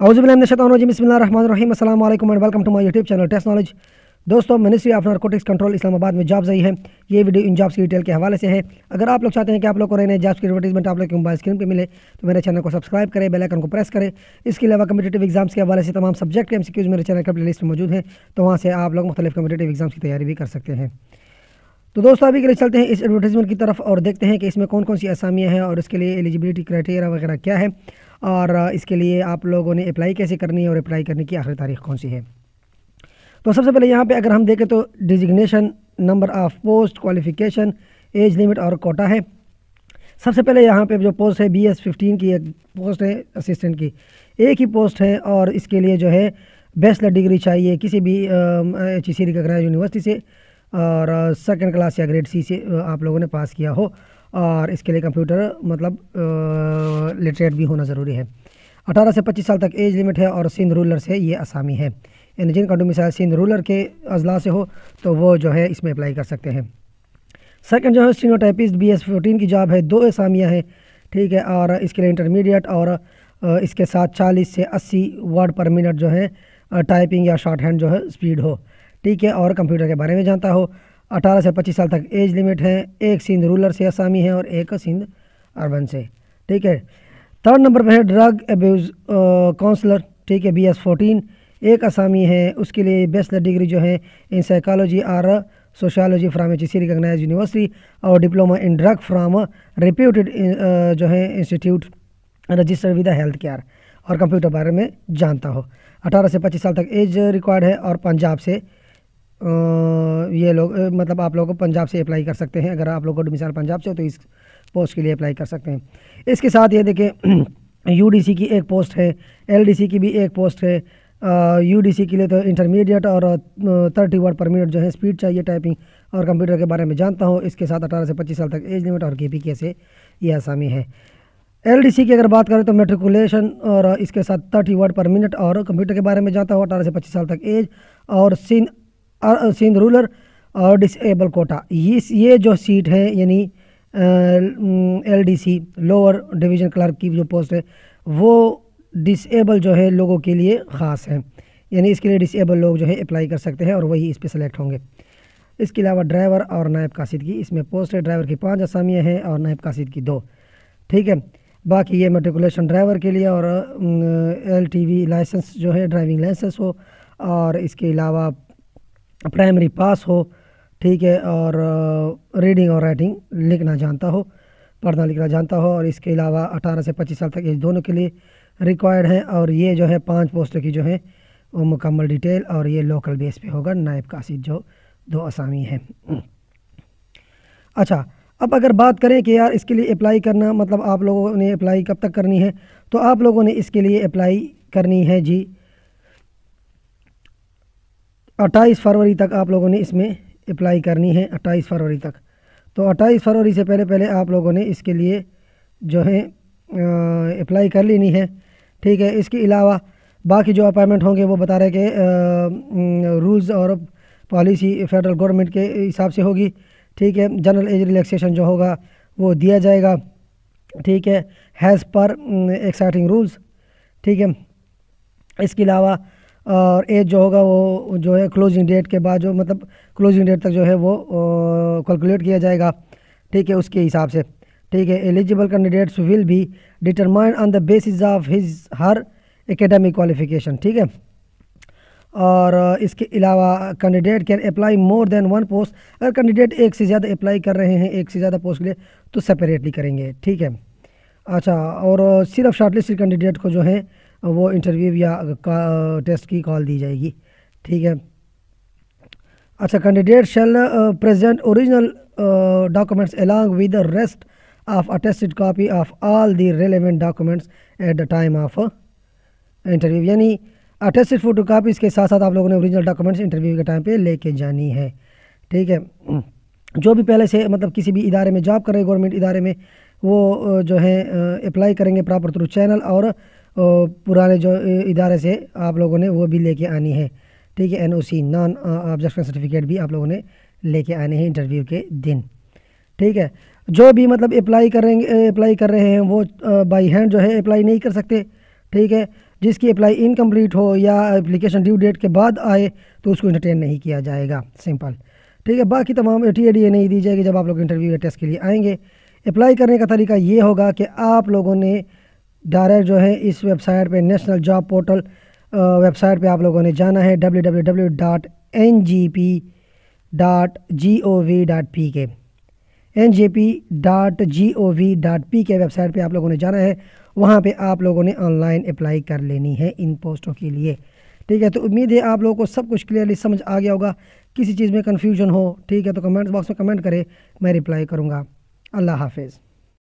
अज़बिल्लाशतरजीम Allam and welcome to my YouTube channel test knowledge. दोस्तों, ministry of narcotics control Islamabad में jobs आई है। ये वीडियो इन जॉब्स की डिटेल के हवाले से है। अगर आप लोग चाहते हैं कि आप लोग को नए नए जॉब्स की एडवर्टीजमेंट आप लोग के मोबाइल स्क्रीन पर मिले तो मेरे चैनल को सब्सक्राइब करें बेल आइकन को प्रेस करें। इसके अलावा कम्पिटेटिव एग्ज़ाम्स के हवाले से तमाम सब्जेक्ट के एम मेरे चैनल का लिस्ट में मौजूद हैं तो वहाँ से आप लोग मुख्तलिफ़ कम्पिटेटिव एग्ज़ाम्स की तैयारी भी कर सकते हैं। तो दोस्तों, अभी के लिए चलते हैं इस एडवर्टीजमेंट की तरफ़ और देखते हैं कि इसमें कौन कौन सी असामियाँ हैं और इसके लिए एलिजिबिलिटी क्राइटेरिया वगैरह क्या है। और इसके लिए आप लोगों ने अप्लाई कैसे करनी है और अप्लाई करने की आखिरी तारीख कौन सी है? तो सबसे पहले यहाँ पे अगर हम देखें तो designation number of post qualification age limit और कोटा है। सबसे पहले यहाँ पे जो पोस्ट है बी एस फिफ्टीन की एक पोस्ट है असिस्टेंट की। एक ही पोस्ट है और इसके लिए जो है बैचलर डिग्री चाहिए किसी भी H E C recognise university से और सेकंड क्लास या ग्रेड सी से आप लोगों ने पास किया हो। और इसके लिए कंप्यूटर मतलब लिटरेट भी होना ज़रूरी है। 18 से 25 साल तक एज लिमिट है और सिंध रूलर से ये आसामी है। यानी जिनका डोमिसाइल सिंध रूलर के अजला से हो तो वो जो है इसमें अप्लाई कर सकते हैं। सेकंड जो है स्टीनोटाइपिस्ट बी एस फोर्टीन की जॉब है, दो असामियाँ हैं, ठीक है, और इसके लिए इंटरमीडिएट और इसके साथ चालीस से अस्सी वर्ड पर मिनट जो है टाइपिंग या शॉर्ट हैंड जो है स्पीड हो, ठीक है, और कंप्यूटर के बारे में जानता हो। अठारह से पच्चीस साल तक एज लिमिट है। एक सिंध रूलर से असामी है और एक सिंध अर्बन से। ठीक है? थर्ड नंबर पर है ड्रग एब्यूज़ काउंसलर ठीक है? बी एस फोर्टीन एक असामी है। उसके लिए बैचलर डिग्री जो है in psychology or sociology from H C recognise university और diploma in drug from reputed जो है institute registered with health care और कंप्यूटर बारे में जानता हो। 18 से 25 साल तक एज रिक्वायर्ड है और पंजाब से ये लोग मतलब आप लोग पंजाब से अप्लाई कर सकते हैं। अगर आप लोगों मिसाल पंजाब से हो तो इस पोस्ट के लिए अप्लाई कर सकते हैं। इसके साथ ये देखें यूडीसी की एक पोस्ट है एलडीसी की भी एक पोस्ट है। यूडीसी के लिए तो इंटरमीडिएट और थर्टी वर्ड पर मिनट जो है स्पीड चाहिए टाइपिंग और कंप्यूटर के बारे में जानता हूँ। इसके साथ अठारह से पच्चीस साल तक एज लिमिट और के पी के से ये आसामी है। एलडीसी की अगर बात करें तो मेट्रिकुलेशन और इसके साथ थर्टी वर्ड पर मिनट और कंप्यूटर के बारे में जानता हूँ। अठारह से पच्चीस साल तक एज और सिंध सिंध रूरल और डिसेबल कोटा ये ये जो सीट है, यानी L D C lower division clerk की जो पोस्ट है, वो डिसेबल जो है लोगों के लिए ख़ास है। यानी इसके लिए डिसेबल लोग जो है अप्लाई कर सकते हैं और वही इस पर सेलेक्ट होंगे। इसके अलावा ड्राइवर और नायब कासिद की, इसमें पोस्ट है ड्राइवर की पाँच असामियाँ हैं और नायब कासिद की दो। ठीक है, बाकी ये मेट्रिकुलेशन ड्राइवर के लिए और एल टी वी लाइसेंस जो है ड्राइविंग लाइसेंस हो, और इसके अलावा प्राइमरी पास हो, ठीक है, और रीडिंग और राइटिंग लिखना जानता हो, पढ़ना लिखना जानता हो, और इसके अलावा 18 से 25 साल तक एज दोनों के लिए रिक्वायर्ड है, और ये जो है पाँच पोस्टों की जो है, वो मुकम्मल डिटेल और ये लोकल बेस पे होगा, नायब कासिद जो दो असामी है। अच्छा अब अगर बात करें कि यार इसके लिए अप्लाई करना मतलब आप लोगों ने अप्लाई कब तक करनी है तो आप लोगों ने इसके लिए अप्लाई करनी है जी। अट्ठाईस फरवरी तक आप लोगों ने इसमें अप्लाई करनी है, अट्ठाईस फरवरी तक। तो अट्ठाईस फरवरी से पहले पहले आप लोगों ने इसके लिए जो है अप्लाई कर लेनी है। ठीक है, इसके अलावा बाकी जो अपॉइंटमेंट होंगे वो बता रहे कि रूल्स और पॉलिसी फेडरल गवर्नमेंट के हिसाब से होगी। ठीक है जनरल एज रिलैक्सेशन जो होगा वो दिया जाएगा। ठीक है हैज़ पर एक्साइटिंग रूल्स ठीक है, इसके अलावा और एज जो होगा वो जो है क्लोजिंग डेट के बाद जो मतलब क्लोजिंग डेट तक जो है वो कैलकुलेट किया जाएगा। ठीक है, उसके हिसाब से। ठीक है eligible candidates will be determine on the basis of his her academic qualification ठीक है? और इसके अलावा candidate can apply more than one post अगर कैंडिडेट एक से ज़्यादा अप्लाई कर रहे हैं, एक से ज़्यादा पोस्ट के लिए तो सेपरेटली करेंगे। ठीक है? अच्छा और सिर्फ़ शॉर्टलिस्ट कैंडिडेट को जो है वो इंटरव्यू या टेस्ट की कॉल दी जाएगी। ठीक है? अच्छा candidate shall present original documents along with the rest of attested copy of all the relevant documents at the time of interview यानी अटेस्टेड फ़ोटो कापीज़ के साथ साथ आप लोगों ने ओरिजिनल डॉक्यूमेंट्स इंटरव्यू के टाइम पे लेके जानी है। ठीक है? जो भी पहले से मतलब किसी भी इदारे में जॉब कर रहे गवर्नमेंट इदारे में, वो जो है अप्लाई करेंगे प्रॉपर थ्रू चैनल और पुराने जो इदारे से आप लोगों ने वो भी लेके आनी है। ठीक है एनओसी नॉन ऑब्जेक्शन सर्टिफिकेट भी आप लोगों ने लेके आने हैं इंटरव्यू के दिन। ठीक है, जो भी मतलब अप्लाई करेंगे अप्लाई कर रहे हैं, वो बाई हैंड जो है अप्लाई नहीं कर सकते। ठीक है, जिसकी अप्लाई इनकम्प्लीट हो या एप्लीकेशन ड्यू डेट के बाद आए तो उसको इंटरटेन नहीं किया जाएगा। सिंपल ठीक है, बाकी तमाम टी ए डी नहीं दी जाएगी जब आप लोग इंटरव्यू या टेस्ट के लिए आएँगे। अप्लाई करने का तरीका ये होगा कि आप लोगों ने डायरेक्ट जो है, इस वेबसाइट पे, नेशनल जॉब पोर्टल वेबसाइट पे आप लोगों ने जाना है W W W dot N G P dot G O V dot P K. N J P dot G O V dot P K website पे आप लोगों ने जाना है, वहाँ पे आप लोगों ने ऑनलाइन अप्लाई कर लेनी है इन पोस्टों के लिए। ठीक है तो उम्मीद है आप लोगों को सब कुछ क्लियरली समझ आ गया होगा। किसी चीज़ में कन्फ्यूज़न हो, ठीक है तो कमेंट्स बॉक्स में कमेंट करें, मैं रिप्लाई करूँगा। अल्लाह हाफिज़।